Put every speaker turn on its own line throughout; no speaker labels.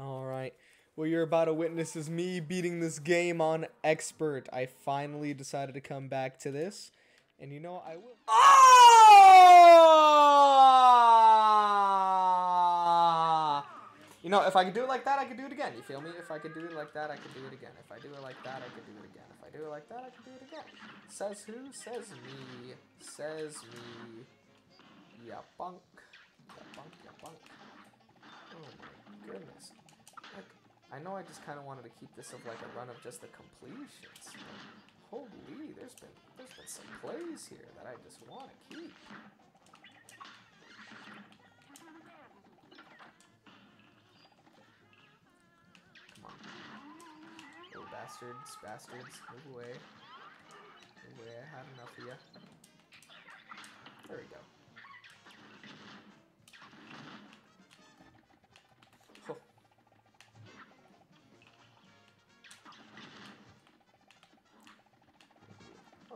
All right. What you're about to witness is me beating this game on expert. I finally decided to come back to this. And you know, I will. Oh! You know, if I could do it like that, I could do it again. You feel me? If I could do it like that, I could do it again. If I do it like that, I could do it again. If I do it like that, I could do it again. Says who? Says me. Says me. Ya bunk. Ya bunk, ya bunk. Oh my goodness. I know I just kind of wanted to keep this of like a run of just the completions, holy, there's been there's been some plays here that I just want to keep. Come on. Oh, bastards, bastards, move away. Move away, I had enough of you. There we go.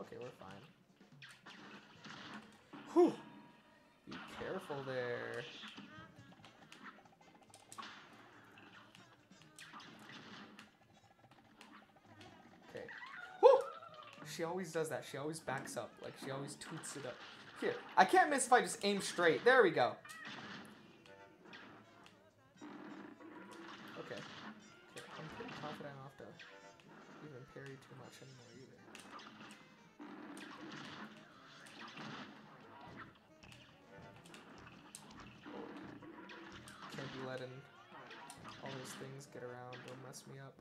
Okay, we're fine. Whew. Be careful there. Okay. Whew. She always does that. She always backs up. Like, she always toots it up. Here. I can't miss if I just aim straight. There we go. Okay. Okay, I'm pretty confident I don't have to even parry too much anymore either. Can't be letting all those things get around or mess me up.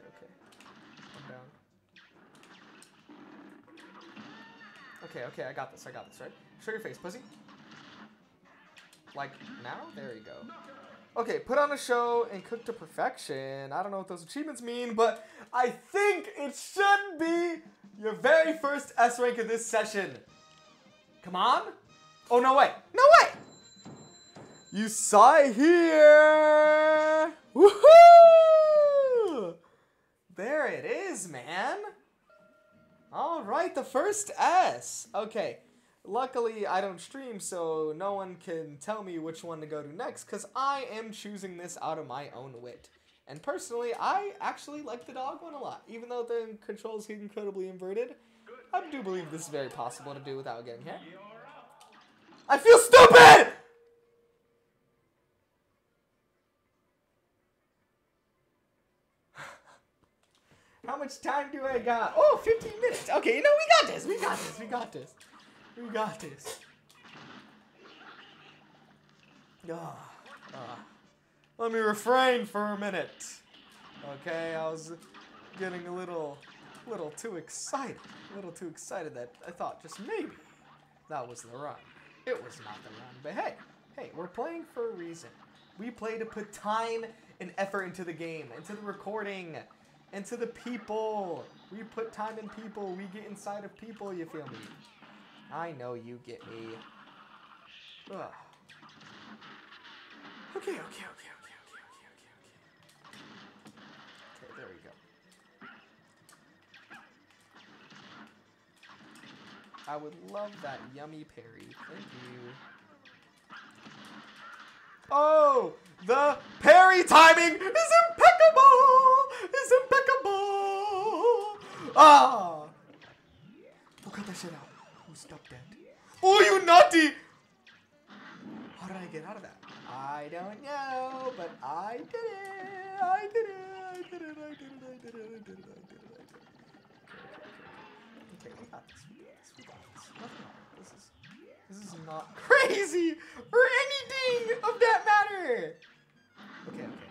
Okay, okay. Calm down. Okay, okay, I got this, I got this, right? Show your face, pussy. Like, now? There you go. Okay, put on a show and cook to perfection. I don't know what those achievements mean, but I think it should be your very first S rank of this session. Come on. Oh, no way. No way. You saw it here. Woohoo! There it is, man. All right, the first S. Okay. Luckily, I don't stream, so no one can tell me which one to go to next, because I am choosing this out of my own wit. And personally, I actually like the dog one a lot. Even though the controls get incredibly inverted, I do believe this is very possible to do without getting hit. I feel stupid! How much time do I got? Oh, 15 minutes. Okay, you know, we got this. We got this. We got this. We got this. Ah, ah. Let me refrain for a minute. Okay, I was getting a little, little too excited. A little too excited that I thought just maybe that was the run. It was not the run, but hey, hey, we're playing for a reason. We play to put time and effort into the game, into the recording, into the people. We put time in people. We get inside of people. You feel me? I know you get me. Ugh. Okay, okay, okay, okay, okay, okay, okay, okay. Okay, there we go. I would love that yummy parry. Thank you. Oh, the parry timing is impeccable! Is impeccable! Ah! Who cut that shit out? Oh, Stopped that? Oh, you naughty! How did I get out of that? I don't know, but I did it! I did it! I did it! I did it! I did it! I did it! I did it! I did it! Okay, okay, we got this. We got this. We got this. Nothing wrong. This is this is not crazy or anything of that matter. Okay, okay,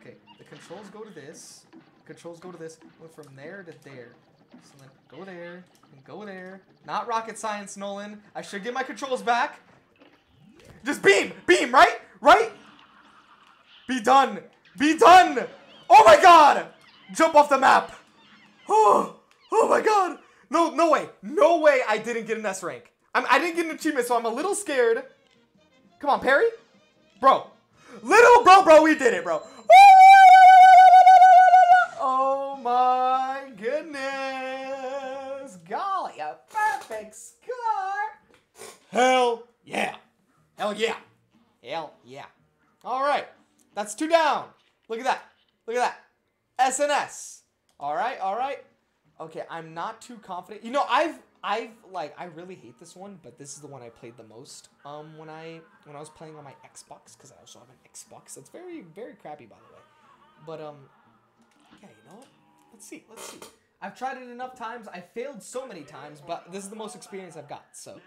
okay. The controls go to this. Controls go to this. Went from there to there. So go there and go there. Not rocket science, Nolan. I should get my controls back. Just beam, beam, right, right. Be done. Be done. Oh my God! Jump off the map. Oh, oh my God. No, no way. No way I didn't get an S rank. I'm, I didn't get an achievement, so I'm a little scared. Come on, Perry. Bro. Little bro, bro, we did it, bro. Oh my goodness. Golly, a perfect score. Hell yeah. Hell yeah. Hell yeah. All right. That's two down. Look at that. Look at that. SNS. All right. All right. Okay, I'm not too confident. You know, I've I've like I really hate this one, but this is the one I played the most. Um, when I when I was playing on my Xbox, because I also have an Xbox. It's very very crappy, by the way. But um, yeah, you know what? Let's see. Let's see. I've tried it enough times. I failed so many times, but this is the most experience I've got. So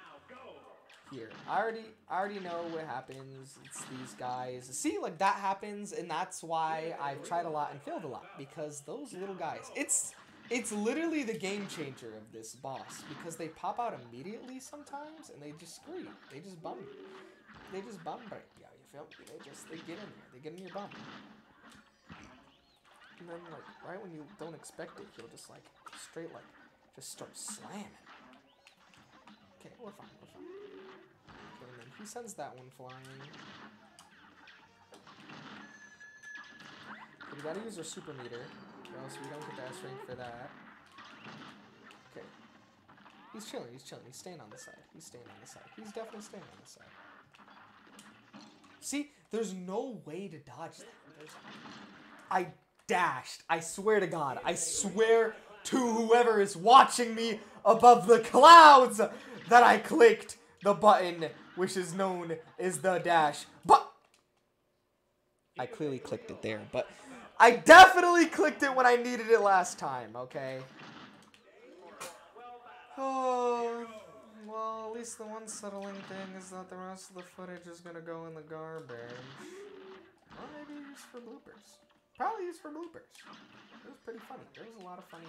here, I already I already know what happens. It's these guys. See, like that happens, and that's why I've tried a lot and failed a lot because those little guys. It's it's literally the game changer of this boss because they pop out immediately sometimes and they just screw you. They just bum They just bum break you. You feel me? They just they get in there. They get in your bum. And then like right when you don't expect it, he'll just like straight like just start slamming. Okay, we're fine. We're fine. Okay, and then he sends that one flying. we gotta use our super meter or else we don't get that strength for that. Okay. He's chilling, he's chilling. He's staying on the side. He's staying on the side. He's definitely staying on the side. See, there's no way to dodge that. There's... I dashed. I swear to God. I swear to whoever is watching me above the clouds that I clicked the button which is known as the dash. But I clearly clicked it there, but I definitely clicked it when I needed it last time, okay? Oh, well, at least the one settling thing is that the rest of the footage is gonna go in the garbage. Or maybe used for bloopers. Probably used for bloopers. It was pretty funny. There was a lot of funny...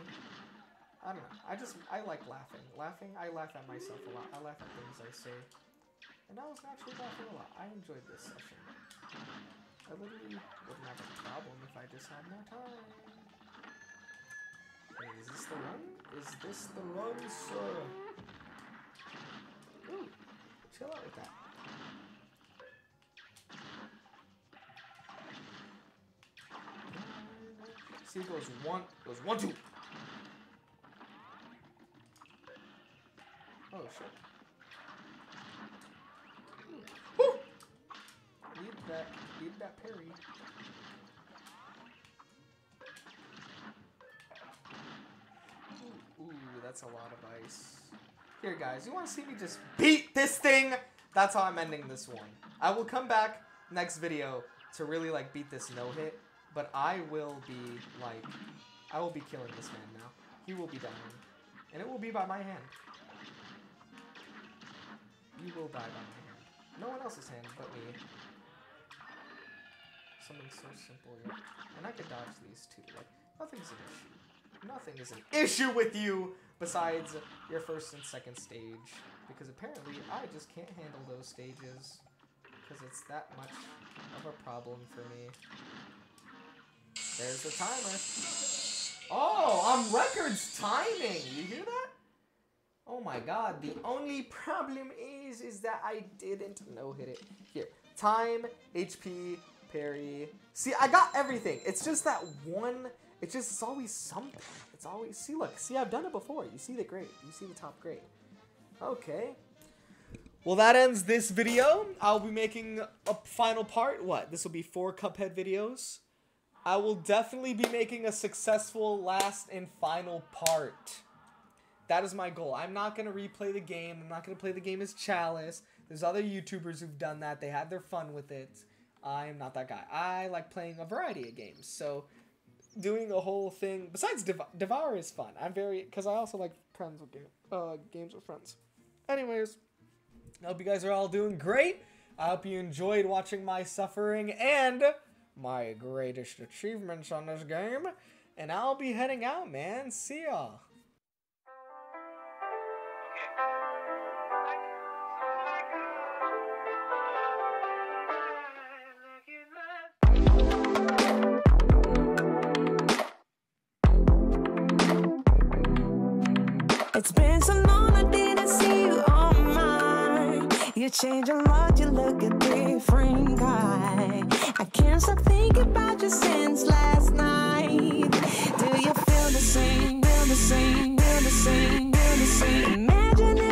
I don't know. I just, I like laughing. Laughing, I laugh at myself a lot. I laugh at things I say. And I was actually laughing a lot. I enjoyed this session. I literally wouldn't have a problem if I just had more time. Wait, is this the run? Is this the run, sir? Ooh, chill out with that. It goes one, goes one, two. Oh, shit. Need that needed that parry. Ooh, ooh, that's a lot of ice. Here, guys, you want to see me just beat this thing? That's how I'm ending this one. I will come back next video to really, like, beat this no-hit, but I will be, like, I will be killing this man now. He will be dying. And it will be by my hand. You will die by my hand. No one else's hand but me something so simple yet. And I could dodge these too. Like, nothing's an issue. Nothing is an issue with you besides your first and second stage. Because apparently I just can't handle those stages. Because it's that much of a problem for me. There's the timer. Oh, I'm records timing. You hear that? Oh my god, the only problem is, is that I didn't no-hit it. Here, time, HP, parry. See, I got everything. It's just that one, it's just, it's always something. It's always, see, look, see, I've done it before. You see the grade. You see the top grade. Okay. Well, that ends this video. I'll be making a final part. What? This will be four Cuphead videos. I will definitely be making a successful last and final part. That is my goal. I'm not going to replay the game. I'm not going to play the game as Chalice. There's other YouTubers who've done that. They had their fun with it. I am not that guy. I like playing a variety of games. So doing the whole thing, besides Dev- Devour is fun. I'm very, because I also like friends with game, uh, games with friends. Anyways, I hope you guys are all doing great. I hope you enjoyed watching my suffering and my greatest achievements on this game. And I'll be heading out, man. See y'all. It's been so long I didn't see you on mine. You change a lot, you look a different guy. Can't stop thinking about you since last night. Do you feel the same? Feel the same? Feel the same? Feel the same?